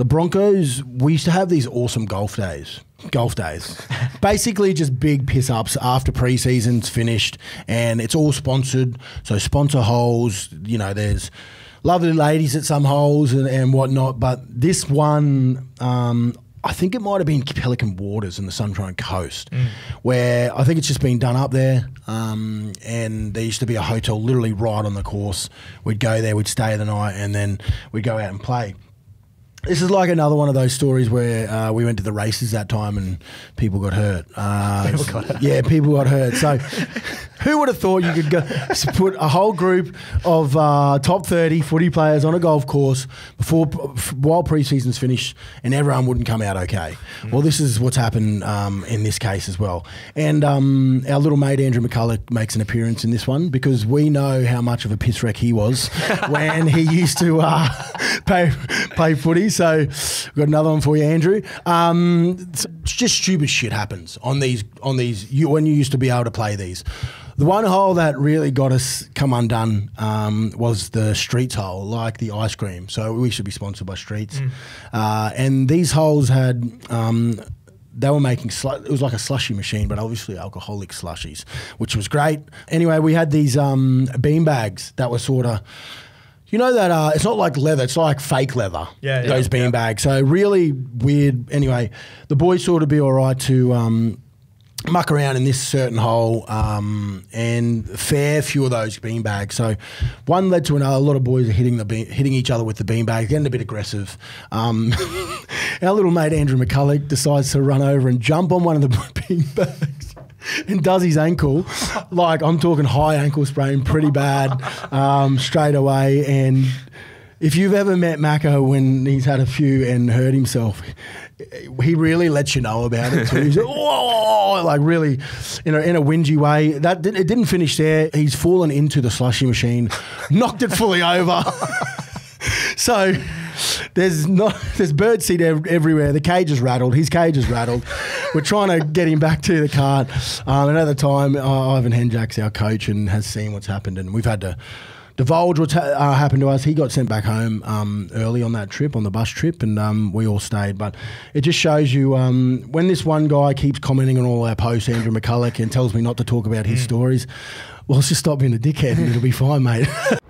The Broncos, we used to have these awesome golf days. Golf days. Basically, just big piss ups after preseason's finished, and it's all sponsored. So, sponsor holes, you know, there's lovely ladies at some holes and, and whatnot. But this one, um, I think it might have been Pelican Waters in the Sunshine Coast, where I think it's just been done up there. Um, and there used to be a hotel literally right on the course. We'd go there, we'd stay the night, and then we'd go out and play. This is like another one of those stories where uh, we went to the races that time and people got hurt. Uh, people got hurt. Yeah, people got hurt. So, who would have thought you could go put a whole group of uh, top thirty footy players on a golf course before while preseason's finished and everyone wouldn't come out okay? Well, this is what's happened um, in this case as well. And um, our little mate Andrew McCullough makes an appearance in this one because we know how much of a piss wreck he was when he used to uh, play play footy. So we've got another one for you, Andrew. Um, it's just stupid shit happens on these on these you, when you used to be able to play these. The one hole that really got us come undone um, was the streets hole, like the ice cream. So we should be sponsored by Streets. Uh, and these holes had. Um, they were making it was like a slushy machine, but obviously alcoholic slushies, which was great. Anyway, we had these um, bean bags that were sort of. You know that uh, it's not like leather; it's like fake leather. Yeah, yeah, those bean yeah. bags. So really weird. Anyway, the boys thought it'd be all right to um, muck around in this certain hole, um, and fair few of those bean bags. So one led to another. A lot of boys are hitting the bean, hitting each other with the bean bags, getting a bit aggressive. Um, our little mate Andrew McCullough decides to run over and jump on one of the bean bags. And does his ankle, like I'm talking high ankle sprain, pretty bad, um, straight away. And if you've ever met Mako when he's had a few and hurt himself, he really lets you know about it too. He's like, like really in a, in a whingy way. That it didn't finish there. He's fallen into the slushy machine, knocked it fully over. so there's not there's bird seed ev- everywhere. The cage is rattled. His cage is rattled. We're trying to get him back to the cart. Um, and at the time, uh, Ivan Henjak's our coach and has seen what's happened, and we've had to divulge what's ha- uh, happened to us. He got sent back home um, early on that trip, on the bus trip, and um, we all stayed. But it just shows you um, when this one guy keeps commenting on all our posts, Andrew McCullough, and tells me not to talk about his stories. Well, let's just stop being a dickhead and it'll be fine, mate.